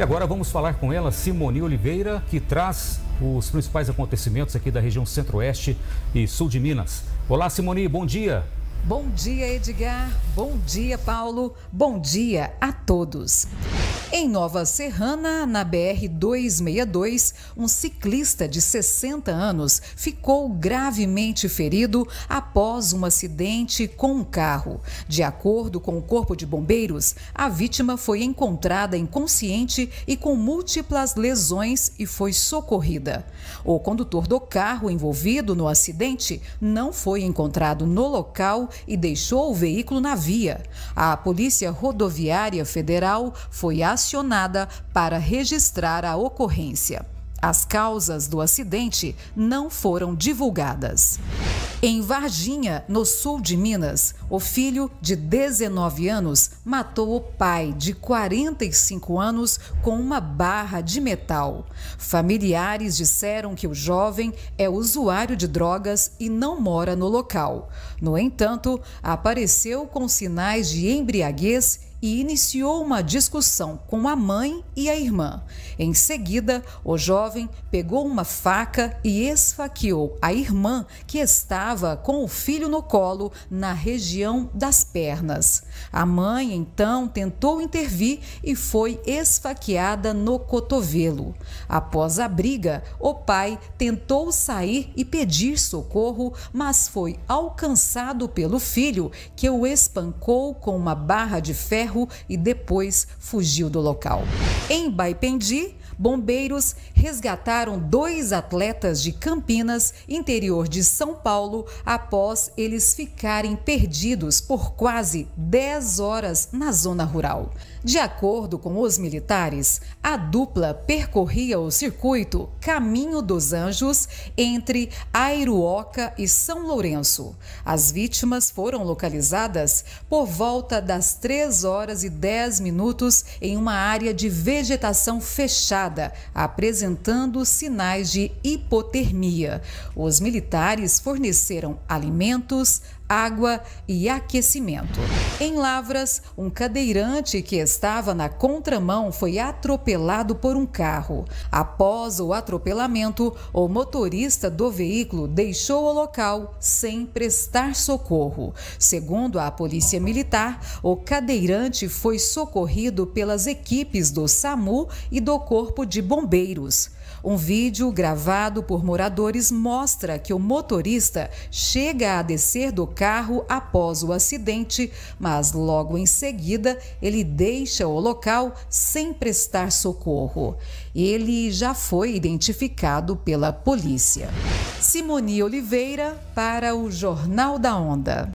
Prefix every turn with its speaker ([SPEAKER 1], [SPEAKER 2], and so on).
[SPEAKER 1] E agora vamos falar com ela, Simone Oliveira, que traz os principais acontecimentos aqui da região centro-oeste e sul de Minas. Olá, Simone, bom dia.
[SPEAKER 2] Bom dia, Edgar. Bom dia, Paulo. Bom dia a todos. Em Nova Serrana, na BR-262, um ciclista de 60 anos ficou gravemente ferido após um acidente com um carro. De acordo com o Corpo de Bombeiros, a vítima foi encontrada inconsciente e com múltiplas lesões e foi socorrida. O condutor do carro envolvido no acidente não foi encontrado no local e deixou o veículo na via. A Polícia Rodoviária Federal foi acionada para registrar a ocorrência. As causas do acidente não foram divulgadas. Em Varginha, no sul de Minas, o filho de 19 anos matou o pai de 45 anos com uma barra de metal. Familiares disseram que o jovem é usuário de drogas e não mora no local. No entanto, apareceu com sinais de embriaguez e iniciou uma discussão com a mãe e a irmã. Em seguida, o jovem pegou uma faca e esfaqueou a irmã que estava com o filho no colo na região das pernas. A mãe então tentou intervir e foi esfaqueada no cotovelo. Após a briga, o pai tentou sair e pedir socorro, mas foi alcançado pelo filho, que o espancou com uma barra de ferro ferro e depois fugiu do local. Em Baipendi, bombeiros resgataram dois atletas de Campinas, interior de São Paulo, após eles ficarem perdidos por quase 10 horas na zona rural. De acordo com os militares, a dupla percorria o circuito Caminho dos Anjos entre Airuoca e São Lourenço. As vítimas foram localizadas por volta das 3 horas e 10 minutos em uma área de vegetação fechada, apresentando sinais de hipotermia. Os militares forneceram alimentos, água e aquecimento. Em Lavras, um cadeirante que estava na contramão foi atropelado por um carro. Após o atropelamento, o motorista do veículo deixou o local sem prestar socorro. Segundo a Polícia Militar, o cadeirante foi socorrido pelas equipes do SAMU e do Corpo de Bombeiros. Um vídeo gravado por moradores mostra que o motorista chega a descer do carro após o acidente, mas logo em seguida ele deixa o local sem prestar socorro. Ele já foi identificado pela polícia. Simone Oliveira para o Jornal da Onda.